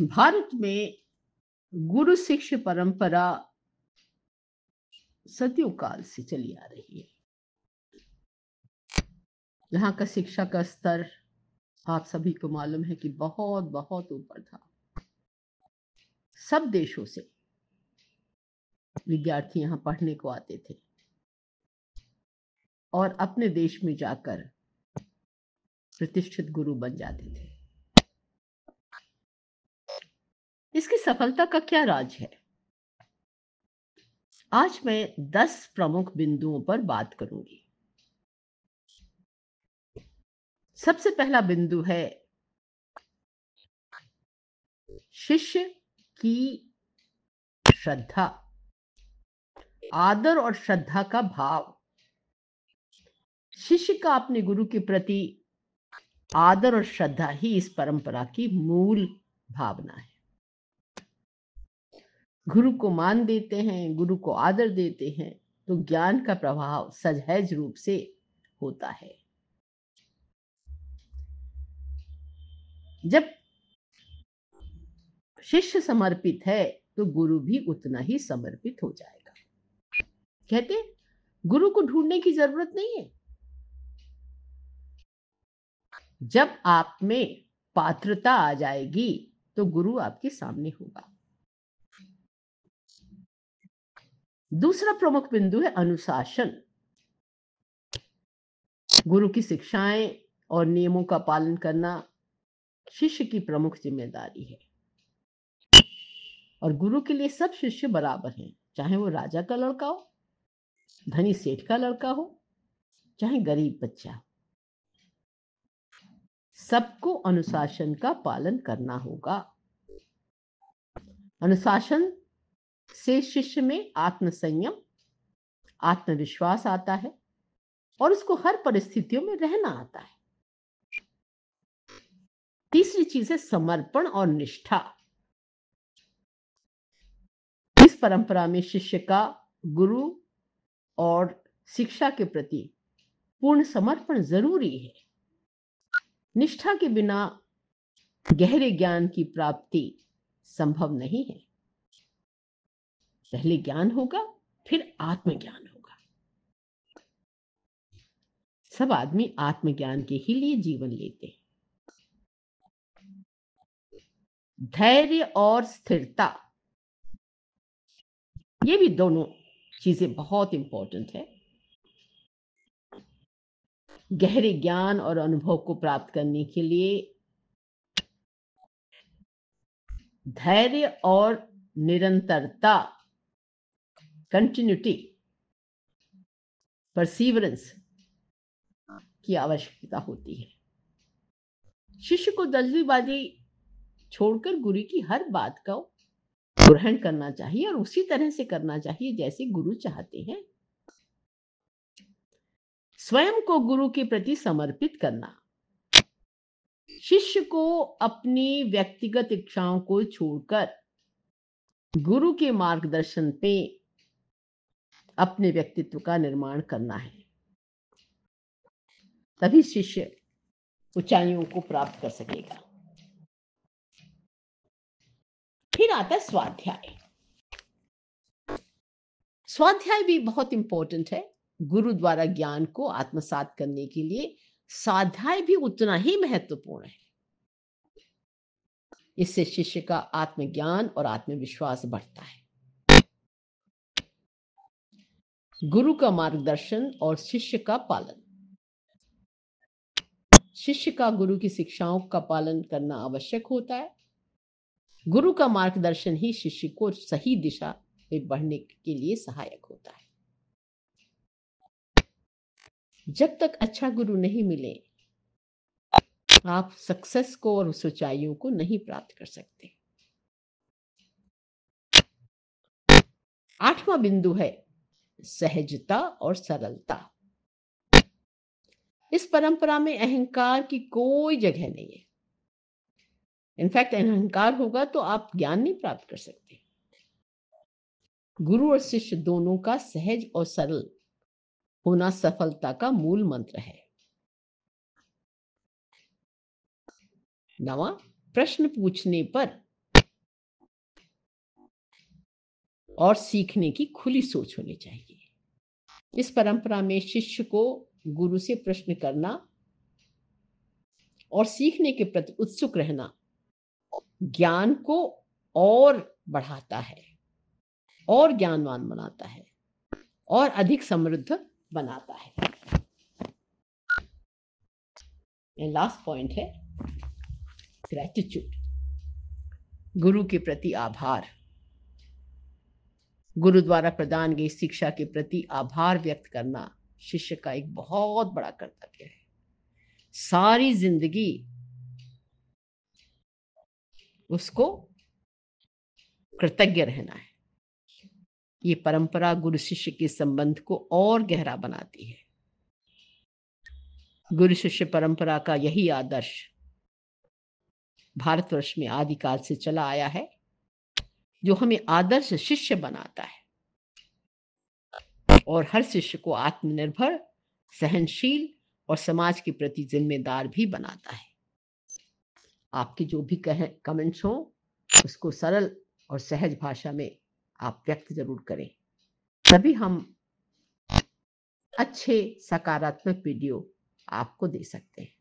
भारत में गुरु शिष्य परंपरा सदियों काल से चली आ रही है। यहाँ का शिक्षा का स्तर आप सभी को मालूम है कि बहुत बहुत ऊपर था। सब देशों से विद्यार्थी यहाँ पढ़ने को आते थे। और अपने देश में जाकर प्रतिष्ठित गुरु बन जाते थे। इसकी सफलता का क्या राज है? आज मैं दस प्रमुख बिंदुओं पर बात करूँगी। सबसे पहला बिंदु है शिष्य की श्रद्धा, आदर और श्रद्धा का भाव। शिष्य का अपने गुरु के प्रति आदर और श्रद्धा ही इस परंपरा की मूल भावना है। गुरु को मान देते हैं, गुरु को आदर देते हैं तो ज्ञान का प्रभाव सहज रूप से होता है। जब शिष्य समर्पित है तो गुरु भी उतना ही समर्पित हो जाएगा। कहते गुरु को ढूँढने की ज़रूरत नहीं है। जब आप में पात्रता आ जाएगी तो गुरु आपके सामने होगा। दूसरा प्रमुख बिंदु है अनुशासन। गुरु की शिक्षाएँ और नियमों का पालन करना शिष्य की प्रमुख ज़िम्मेदारी है। और गुरु के लिए सब शिष्य बराबर हैं, चाहे वो राजा का लड़का हो, धनी सेठ का लड़का हो, चाहे गरीब बच्चा सबको अनुशासन का पालन करना होगा। अनुशासन से शिष्य में आत्मसंयम, आत्मविश्वास आता है और उसको हर परिस्थितियों में रहना आता है। तीसरी चीज़ है समर्पण और निष्ठा। इस परंपरा में शिष्य का गुरु और शिक्षा के प्रति पूर्ण समर्पण ज़रूरी है। निष्ठा के बिना गहरे ज्ञान की प्राप्ति संभव नहीं है। पहले ज्ञान होगा, फिर आत्मज्ञान होगा। सब आदमी आत्मज्ञान के ही लिए जीवन लेते हैं। धैर्य और स्थिरता, ये भी दोनों चीज़ें बहुत इंपॉर्टेंट है। गहरे ज्ञान और अनुभव को प्राप्त करने के लिए धैर्य और निरंतरता कंटिन्यूटी परसीवरेंस की आवश्यकता होती है। शिष्य को जल्दीबाजी छोड़कर गुरु की हर बात का ग्रहण करना चाहिए और उसी तरह से करना चाहिए जैसे गुरु चाहते हैं। स्वयं को गुरु के प्रति समर्पित करना। शिष्य को अपनी व्यक्तिगत इच्छाओं को छोड़कर गुरु के मार्गदर्शन पे अपने व्यक्तित्व का निर्माण करना है। तभी शिष्य ऊंचाइयों को प्राप्त कर सकेगा। फिर आता है स्वाध्याय। स्वाध्याय भी बहुत इंपॉर्टेंट है। गुरु द्वारा ज्ञान को आत्मसात करने के लिए स्वाध्याय भी उतना ही महत्वपूर्ण है। इससे शिष्य का आत्मज्ञान और आत्मविश्वास बढ़ता है। गुरु का मार्गदर्शन और शिष्य का पालन। शिष्य का गुरु की शिक्षाओं का पालन करना आवश्यक होता है। गुरु का मार्गदर्शन ही शिष्य को सही दिशा में बढ़ने के लिए सहायक होता है। जब तक अच्छा गुरु नहीं मिले, आप सक्सेस को और ऊंचाइयों को नहीं प्राप्त कर सकते। आठवां बिंदु है सहजता और सरलता। इस परंपरा में अहंकार की कोई जगह नहीं है। इनफैक्ट अहंकार होगा तो आप ज्ञान नहीं प्राप्त कर सकते। गुरु और शिष्य दोनों का सहज और सरल होना सफलता का मूल मंत्र है। नवा प्रश्न पूछने पर और सीखने की खुली सोच होनी चाहिए। इस परंपरा में शिष्य को गुरु से प्रश्न करना और सीखने के प्रति उत्सुक रहना ज्ञान को और बढ़ाता है, और ज्ञानवान बनाता है, और अधिक समृद्ध बनाता है। लास्ट पॉइंट है ग्रेटिट्यूड गुरु के प्रति आभार। गुरु द्वारा प्रदान गई शिक्षा के प्रति आभार व्यक्त करना शिष्य का एक बहुत बड़ा कर्तव्य है। सारी ज़िंदगी उसको कृतज्ञ रहना है। ये परंपरा गुरु शिष्य के संबंध को और गहरा बनाती है। गुरु शिष्य परंपरा का यही आदर्श भारतवर्ष में आदिकाल से चला आया है। जो हमें आदर्श शिष्य बनाता है। और हर शिष्य को आत्मनिर्भर, सहनशील और समाज के प्रति जिम्मेदार भी बनाता है। आपके जो भी कहें कमेंट्स हो, उसको सरल और सहज भाषा में आप व्यक्त ज़रूर करें। तभी हम अच्छे सकारात्मक वीडियो आपको दे सकते हैं।